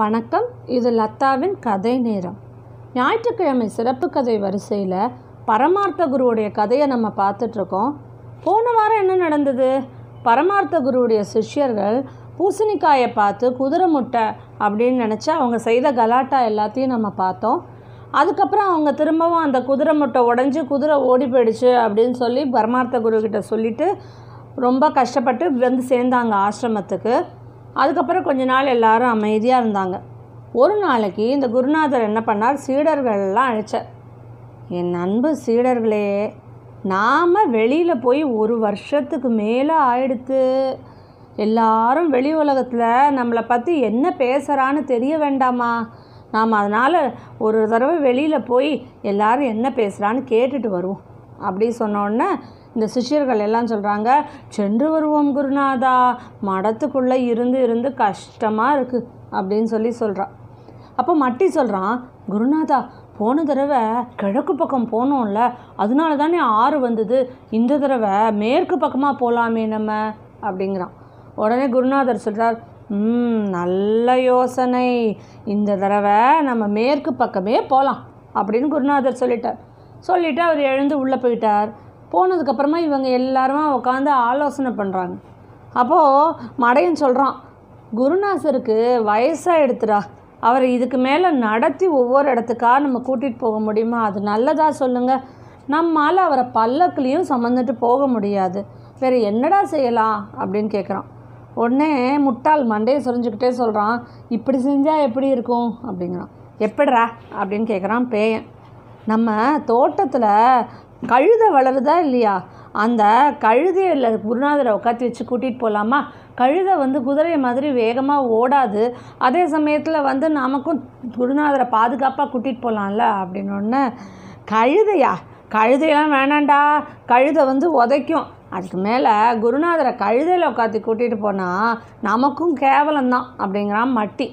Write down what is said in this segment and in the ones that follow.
வணக்கம். இது லத்தாவின் கதை நேரம். ஞாயிற்றுக்கிழமை சிறப்பு கதை வரிசையில் பரமார்த்த குருவுடைய கதையை நம்ம பார்த்துட்ருக்கோம் போன வாரம் என்ன நடந்தது? பரமார்த்த குருவுடைய சிஷ்யர்கள் பூசணிக்காயை பார்த்து குதிரை முட்டை அப்படின்னு நினச்சி அவங்க செய்த கலாட்டா எல்லாத்தையும் நம்ம பார்த்தோம். அதுக்கப்புறம் அவங்க திரும்பவும் அந்த குதிரை முட்டை உடஞ்சி குதிரை ஓடி போயிடுச்சு அப்படின்னு சொல்லி பரமார்த்த குரு கிட்ட சொல்லிட்டு ரொம்ப கஷ்டப்பட்டு வந்து சேர்ந்தாங்க ஆசிரமத்துக்கு. அதுக்கப்புறம் கொஞ்ச நாள் எல்லாரும் அமைதியாக இருந்தாங்க. ஒரு நாளைக்கு இந்த குருநாதர் என்ன பண்ணார்? சீடர்கள்லாம் அழைச்சார். என் அன்பு சீடர்களே நாம் வெளியில் போய் ஒரு வருஷத்துக்கு மேலே ஆயிடுத்து. எல்லாரும் வெளி உலகத்தில் நம்மளை பற்றி என்ன பேசுகிறான்னு தெரிய வேண்டாமா? நாம் அதனால் ஒரு தடவை வெளியில் போய் எல்லாரும் என்ன பேசுகிறான்னு கேட்டுட்டு வருவோம். அப்படி சொன்னோடனே இந்த சிஷ்யர்கள் எல்லாம் சொல்கிறாங்க சென்று வருவோம் குருநாதா மடத்துக்குள்ளே இருந்து இருந்து கஷ்டமாக இருக்குது அப்படின்னு சொல்லி சொல்கிறான் அப்போ மட்டி சொல்கிறான் குருநாதா போன தடவை கிழக்கு பக்கம் போனோம்ல அதனால தானே ஆறு வந்தது இந்த தடவை மேற்கு பக்கமாக போகலாமே நம்ம அப்படிங்கிறான். உடனே குருநாதர் சொல்கிறார் ம் நல்ல யோசனை இந்த தடவை நம்ம மேற்கு பக்கமே போகலாம் அப்படின்னு குருநாதர் சொல்லிட்டார். சொல்லிவிட்டு அவர் எழுந்து உள்ளே போயிட்டார். போனதுக்கப்புறமா இவங்க எல்லாருமே உட்காந்து ஆலோசனை பண்ணுறாங்க அப்போது மடையன் சொல்கிறான் குருநாசருக்கு வயசாக எடுத்துடா அவரை இதுக்கு மேலே நடத்தி ஒவ்வொரு இடத்துக்காக நம்ம கூட்டிகிட்டு போக முடியுமா? அது நல்லதாக சொல்லுங்கள் நம்மால் அவரை பல்லக்குலேயும் சுமந்துட்டு போக முடியாது. வேறு என்னடா செய்யலாம்? அப்படின்னு கேட்குறான் உடனே முட்டாள் மண்டையை சொரிஞ்சுக்கிட்டே சொல்கிறான் இப்படி செஞ்சால் எப்படி இருக்கும்? அப்படிங்கிறான். எப்படிரா அப்படின்னு கேட்குறான் பேயன். நம்ம தோட்டத்தில் கழுதை வளருதா இல்லையா? அந்த கழுதையில் குருநாதரை உட்காந்து வச்சு கூட்டிகிட்டு போகலாமா கழுதை வந்து குதிரை மாதிரி வேகமாக ஓடாது. அதே சமயத்தில் வந்து நமக்கும் குருநாதரை பாதுகாப்பாக கூட்டிகிட்டு போகலாம்ல அப்படின்னு கழுதையா? கழுதையெல்லாம் வேணாண்டா. கழுதை வந்து உதைக்கும். அதுக்கு மேலே குருநாதரை கழுதையில் உட்காந்து கூட்டிகிட்டு போனால் நமக்கும் கேவலம்தான் அப்படிங்கிறான் மட்டி.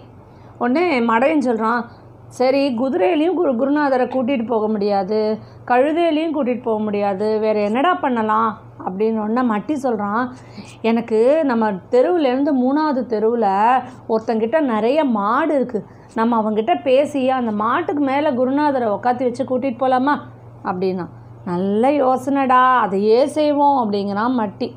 உடனே மடையன் சொல்கிறான் சரி குதிரையிலையும் குரு குருநாதரை கூட்டிகிட்டு போக முடியாது. கழுதையிலையும் கூட்டிகிட்டு போக முடியாது. வேறு என்னடா பண்ணலாம்? அப்படின்னு ஒன்று மட்டி சொல்கிறான் எனக்கு நம்ம தெருவுலேருந்து மூணாவது தெருவில் ஒருத்தங்கிட்ட நிறைய மாடு இருக்குது நம்ம அவங்ககிட்ட பேசி அந்த மாட்டுக்கு மேலே குருநாதரை உக்காத்தி வச்சு கூட்டிகிட்டு போகலாமா அப்படின்னா நல்ல யோசனைடா அதையே செய்வோம் அப்படிங்கிறான் மட்டி.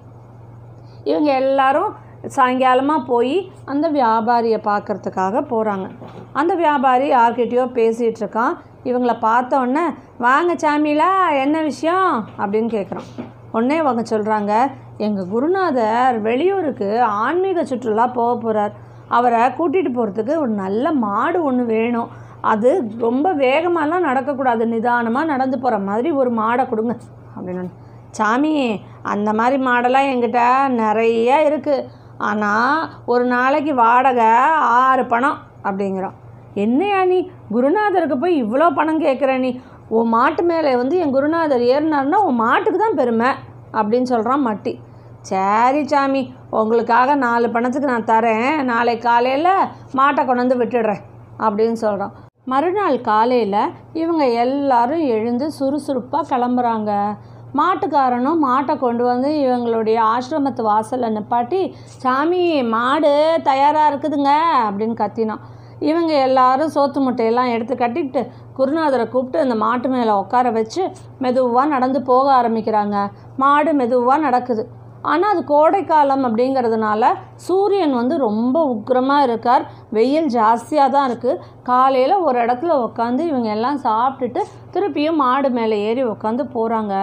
இவங்க எல்லாரும் சாயங்காலமாக போய் அந்த வியாபாரியை பார்க்குறதுக்காக போகிறாங்க அந்த வியாபாரி யார்கிட்டயோ பேசிகிட்ருக்கான் இவங்கள பார்த்தோன்னே வாங்க சாமிலா என்ன விஷயம்? அப்படின்னு கேட்குறான் உடனே அவங்க சொல்கிறாங்க எங்கள் குருநாதர் வெளியூருக்கு ஆன்மீக சுற்றுலா போக போகிறார் அவரை கூட்டிகிட்டு போகிறதுக்கு ஒரு நல்ல மாடு ஒன்று வேணும். அது ரொம்ப வேகமாலாம் நடக்கக்கூடாது. நிதானமாக நடந்து போகிற மாதிரி ஒரு மாடை கொடுங்க. அப்படின்னு. சாமி அந்த மாதிரி மாடெல்லாம் எங்கிட்ட நிறைய இருக்குது ஆனால் ஒரு நாளைக்கு வாடகை ஆறு பணம் அப்படிங்கிறோம் என்னையா நீ? குருநாதருக்கு போய் இவ்வளோ பணம் கேட்குற நீ? உன் மாட்டு மேலே வந்து என் குருநாதர் ஏறினார்னா உன் மாட்டுக்கு தான் பெருமை அப்படின்னு சொல்கிறான் மட்டி. சரி சாமி உங்களுக்காக நாலு பணத்துக்கு நான் தரேன். நாளை காலையில் மாட்டை கொண்டு வந்து விட்டுடுறேன் அப்படின்னு சொல்கிறான் மறுநாள் காலையில் இவங்க எல்லாரும் எழுந்து சுறுசுறுப்பாக கிளம்புறாங்க. மாட்டுக்காரனும் மாட்டை கொண்டு வந்து இவங்களுடைய ஆசிரமத்து வாசலில் நிப்பாட்டி சாமி மாடு தயாராக இருக்குதுங்க அப்படின்னு கத்தினான். இவங்க எல்லாரும் சோத்து முட்டையெல்லாம் எடுத்து கட்டிக்கிட்டு குருநாதரை கூப்பிட்டு அந்த மாட்டு மேலே உட்கார வச்சு மெதுவாக நடந்து போக ஆரம்பிக்கிறாங்க. மாடு மெதுவாக நடக்குது. ஆனால் அது கோடைக்காலம் அப்படிங்கிறதுனால சூரியன் வந்து ரொம்ப உக்கிரமாக இருக்கார். வெயில் ஜாஸ்தியாக தான் இருக்குது காலையில் ஒரு இடத்துல உட்காந்து இவங்க எல்லாம் சாப்பிட்டுட்டு திருப்பியும் மாடு மேலே ஏறி உட்காந்து போகிறாங்க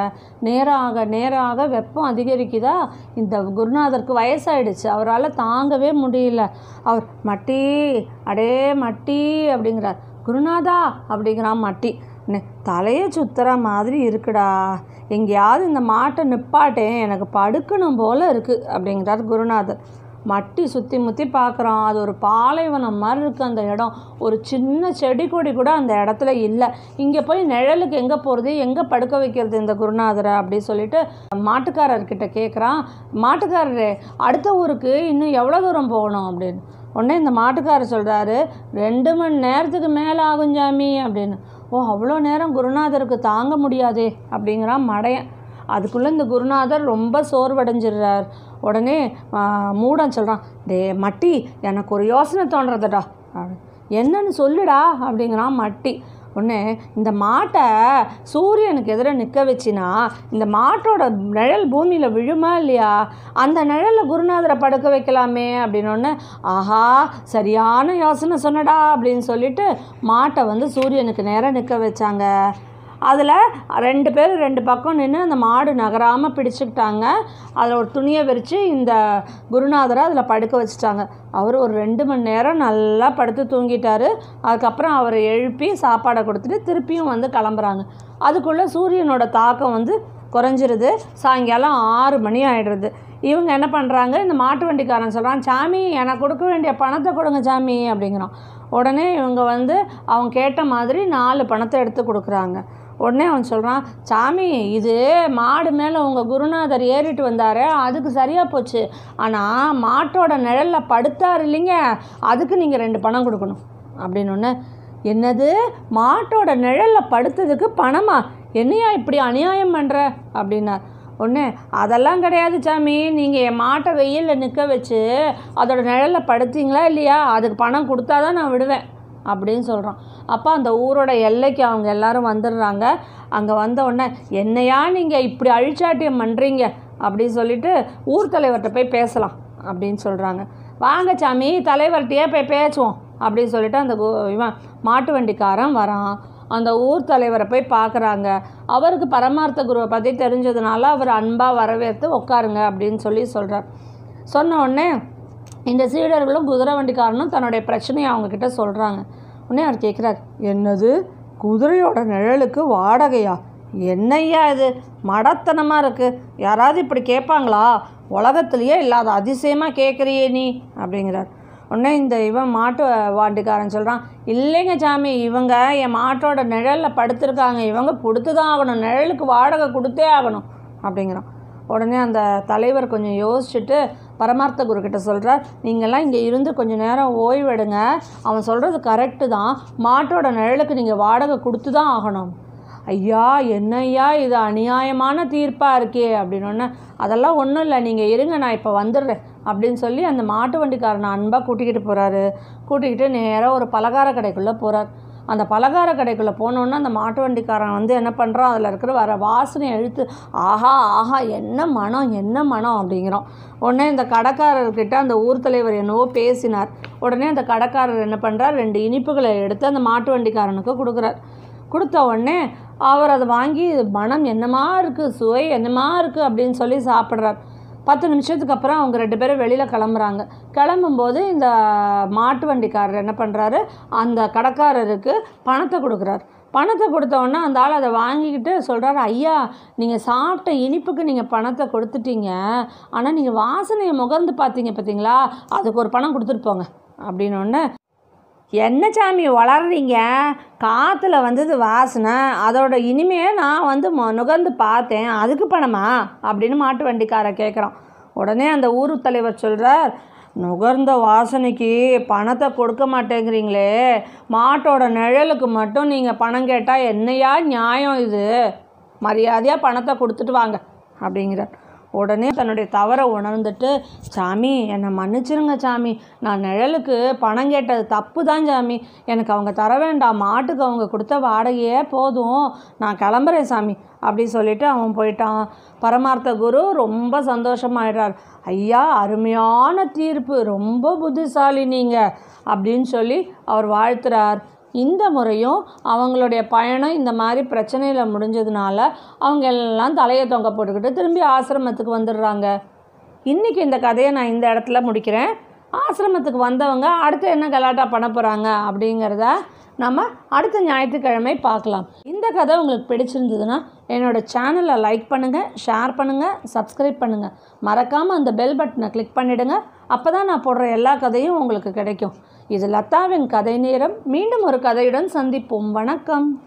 நேரம் ஆக வெப்பம் அதிகரிக்குதா? இந்த குருநாதருக்கு வயசாயிடுச்சு. அவரால் தாங்கவே முடியல. அவர் மட்டி அடே மட்டி அப்படிங்கிறார். குருநாதா அப்படிங்கிறான் மட்டி. தலையை சுத்துற மாதிரி இருக்குடா. எங்கேயாவது இந்த மாட்டை நிப்பாட்டேன் எனக்கு படுக்கணும் போல் இருக்குது அப்படிங்கிறார் குருநாதர். மட்டி சுற்றி முற்றி பார்க்குறான் அது ஒரு பாலைவனம் மாதிரி இருக்குது அந்த இடம். ஒரு சின்ன செடி கொடி கூட அந்த இடத்துல இல்லை. இங்கே போய் நிழலுக்கு எங்கே போகிறது எங்கே படுக்க வைக்கிறது இந்த குருநாதரை? அப்படி சொல்லிட்டு மாட்டுக்காரர்கிட்ட கேட்குறான் மாட்டுக்காரரே அடுத்த ஊருக்கு இன்னும் எவ்வளோ தூரம் போகணும்? அப்படின்னு. உடனே இந்த மாட்டுக்காரர் சொல்கிறாரு ரெண்டு மணி நேரத்துக்கு மேலே ஆகும் ஜாமி அப்படின்னு. ஓ அவ்வளோ நேரம் குருநாதருக்கு தாங்க முடியாதே அப்படிங்கிறான் மடையன். அதுக்குள்ளே இந்த குருநாதர் ரொம்ப சோர்வடைஞ்சிடுறார். உடனே மூடன் சொல்கிறான் டே மட்டி எனக்கு ஒரு யோசனை தோன்றதுடா. என்னன்னு சொல்லுடா அப்படிங்கிறான் மட்டி. ஒன்று இந்த மாட்டை சூரியனுக்கு எதிராக நிற்க வச்சினா இந்த மாட்டோட நிழல் பூமியில் விழுமா இல்லையா? அந்த நிழலில் குருநாதரை படுக்க வைக்கலாமே அப்படின்னொன்னே ஆஹா சரியான யோசனை சொன்னடா அப்படின்னு சொல்லிட்டு மாட்டை வந்து சூரியனுக்கு நேராக நிற்க வச்சாங்க. அதில் ரெண்டு பேர் ரெண்டு பக்கம் நின்று அந்த மாடு நகராமல் பிடிச்சிக்கிட்டாங்க. அதில் ஒரு துணியை விரித்து இந்த குருநாதரை அதில் படுக்க வச்சுட்டாங்க. அவர் ஒரு ரெண்டு மணி நேரம் நல்லா படுத்து தூங்கிட்டார். அதுக்கப்புறம் அவரை எழுப்பி சாப்பாடை கொடுத்துட்டு திருப்பியும் வந்து கிளம்புறாங்க. அதுக்குள்ளே சூரியனோட தாக்கம் வந்து குறைஞ்சிருது. சாயங்காலம் ஆறு மணி ஆகிடுறது இவங்க என்ன பண்ணுறாங்க இந்த மாட்டு வண்டிக்காரன் சொல்கிறான் சாமி எனக்கு கொடுக்க வேண்டிய பணத்தை கொடுங்க சாமி அப்படிங்கிறான். உடனே இவங்க வந்து அவங்க கேட்ட மாதிரி நாலு பணத்தை எடுத்து கொடுக்குறாங்க. உடனே அவன் சொல்கிறான் சாமி இது மாடு மேலே உங்கள் குருநாதர் ஏறிட்டு வந்தார். அதுக்கு சரியாக போச்சு. ஆனால் மாட்டோட நிழலில் படுத்தார் இல்லைங்க. அதுக்கு நீங்கள் ரெண்டு பணம் கொடுக்கணும். அப்படின்னு ஒன்று என்னது? மாட்டோட நிழலில் படுத்ததுக்கு பணமா? என்னையா இப்படி அநியாயம் பண்ணுற அப்படின்னார். ஒன்று அதெல்லாம் கிடையாது சாமி. நீங்கள் என் மாட்டை வெயிலில் நிற்க வச்சு அதோட நிழலில் படுத்தீங்களா இல்லையா? அதுக்கு பணம் கொடுத்தா தான் நான் விடுவேன். அப்படின்னு சொல்கிறான் அப்போ அந்த ஊரோட எல்லைக்கு அவங்க எல்லாரும் வந்துடுறாங்க. அங்கே வந்த உடனே என்னையா நீங்கள் இப்படி அழிச்சாட்டியம் பண்ணுறீங்க அப்படின்னு சொல்லிட்டு ஊர் தலைவர்கிட்ட போய் பேசலாம் அப்படின்னு சொல்கிறாங்க வாங்க சாமி தலைவர்கிட்டயே போய் பேசுவோம் அப்படின்னு சொல்லிட்டு அந்த இவன் மாட்டு வண்டிக்காரன் வரான். அந்த ஊர் தலைவரை போய் பார்க்குறாங்க அவருக்கு பரமார்த்த குருவை பற்றி தெரிஞ்சதுனால அவர் அன்பாக வரவேற்று உட்காருங்க அப்படின்னு சொல்லி சொல்கிறார் சொன்ன உடனே இந்த சீடர்களும் குதிரை வண்டிக்காரனும் தன்னுடைய பிரச்சனையை அவங்கக்கிட்ட சொல்கிறாங்க உடனே அவர் கேட்குறார் என்னது? குதிரையோட நிழலுக்கு வாடகையா? என்னய்யா இது? மடத்தனமாக இருக்குது யாராவது இப்படி கேட்பாங்களா உலகத்துலேயே இல்லாத அதிசயமாக கேட்குறியே நீ அப்படிங்கிறார். உடனே இந்த இவன் மாட்டு வாண்டிக்காரன் சொல்கிறான் இல்லைங்க சாமி இவங்க என் மாட்டோட நிழலில் படுத்திருக்காங்க. இவங்க கொடுத்து தான் ஆகணும். நிழலுக்கு வாடகை கொடுத்தே ஆகணும் அப்படிங்கிறான். உடனே அந்த தலைவர் கொஞ்சம் யோசிச்சுட்டு பரமார்த்த குரு கிட்ட சொல்கிறார் நீங்கள்லாம் இங்கே இருந்து கொஞ்சம் நேரம் ஓய்வெடுங்க. அவன் சொல்கிறது கரெக்டு தான். மாட்டோட நிழலுக்கு நீங்கள் வாடகை கொடுத்து தான் ஆகணும். ஐயா என்னையா இது அநியாயமான தீர்ப்பாக இருக்கே. அப்படின்னு அதெல்லாம் ஒன்றும் இல்லை நீங்கள் இருங்க நான் இப்போ வந்துடுறேன். அப்படின்னு சொல்லி அந்த மாட்டு வண்டிக்காரனை அன்பாக கூட்டிக்கிட்டு போகிறாரு கூட்டிக்கிட்டு நேராக ஒரு பலகார கடைக்குள்ளே போகிறார் அந்த பலகார கடைக்குள்ளே போனோன்னா அந்த மாட்டு வண்டிக்காரன் வந்து என்ன பண்ணுறான் அதில் இருக்கிற வர வாசனை எழுத்து ஆஹா ஆஹா என்ன மனம் என்ன மனம்? அப்படிங்கிறோம் உடனே இந்த கடைக்காரர்கிட்ட அந்த ஊர் தலைவர் என்னவோ பேசினார். உடனே அந்த கடைக்காரர் என்ன பண்ணுறார் ரெண்டு இனிப்புகளை எடுத்து அந்த மாட்டு வண்டிக்காரனுக்கு கொடுக்குறார். கொடுத்த உடனே அவர் அதை வாங்கி மனம் என்னமா இருக்குது சுவை என்னமா இருக்குது அப்படின்னு சொல்லி சாப்பிட்றார். பத்து நிமிஷத்துக்கு அப்புறம் அவங்க ரெண்டு பேரும் வெளியில் கிளம்புறாங்க. கிளம்பும்போது இந்த மாட்டு வண்டிக்காரர் என்ன பண்ணுறாரு அந்த கடைக்காரருக்கு பணத்தை கொடுக்குறாரு. பணத்தை கொடுத்த அந்த ஆள் அதை வாங்கிக்கிட்டு சொல்கிறாரு ஐயா நீங்கள் சாப்பிட்ட இனிப்புக்கு நீங்கள் பணத்தை கொடுத்துட்டீங்க. ஆனால் நீங்கள் வாசனையை முகர்ந்து பார்த்தீங்க பார்த்தீங்களா அதுக்கு ஒரு பணம் கொடுத்துட்டு போங்க. அப்படின்னு என்ன சாமி வளர்றீங்க? காற்றுல வந்தது வாசனை. அதோட இனிமையை நான் வந்து நுகர்ந்து பார்த்தேன். அதுக்கு பணமா? அப்படின்னு மாட்டு வண்டிக்கார கேட்குறான் உடனே அந்த ஊர் தலைவர் சொல்கிறார் நுகர்ந்த வாசனைக்கு பணத்தை கொடுக்க மாட்டேங்கிறீங்களே. மாட்டோட நிழலுக்கு மட்டும் நீங்கள் பணம் கேட்டால் என்னையா நியாயம் இது? மரியாதையாக பணத்தை கொடுத்துட்டு வாங்க. அப்படிங்கிறார். உடனே தன்னுடைய தவறை உணர்ந்துட்டு சாமி என்னை மன்னிச்சிருங்க சாமி. நான் நிழலுக்கு பணம் கேட்டது தப்பு தான் சாமி. எனக்கு அவங்க தர வேண்டாம். மாட்டுக்கு அவங்க கொடுத்த வாடகையே போதும். நான் கிளம்புறேன் சாமி. அப்படி சொல்லிட்டு அவன் போயிட்டான். பரமார்த்த குரு ரொம்ப சந்தோஷமாயிடுறார். ஐயா அருமையான தீர்ப்பு. ரொம்ப புத்திசாலி நீங்கள் அப்படின்னு சொல்லி அவர் வாழ்த்துறார். இந்த முறையும் அவங்களுடைய பயணம் இந்த மாதிரி பிரச்சனையில் முடிஞ்சதுனால அவங்க எல்லாம் தலையை தொங்க போட்டுக்கிட்டு திரும்பி ஆசிரமத்துக்கு வந்துடுறாங்க. இன்றைக்கி இந்த கதையை நான் இந்த இடத்துல முடிக்கிறேன். ஆசிரமத்துக்கு வந்தவங்க அடுத்து என்ன கலாட்டா பண்ண போகிறாங்க அப்படிங்கிறத நம்ம அடுத்த ஞாயிற்றுக்கிழமை பார்க்கலாம். இந்த கதை உங்களுக்கு பிடிச்சிருந்ததுன்னா என்னோடய சேனலை லைக் பண்ணுங்கள் ஷேர் பண்ணுங்கள் சப்ஸ்கிரைப் பண்ணுங்கள் மறக்காமல் அந்த பெல் பட்டனை கிளிக் பண்ணிவிடுங்க அப்போ தான் நான் போடுற எல்லா கதையும் உங்களுக்கு கிடைக்கும். இது லதாவின் கதை நேரம். மீண்டும் ஒரு கதையுடன் சந்திப்போம். வணக்கம்.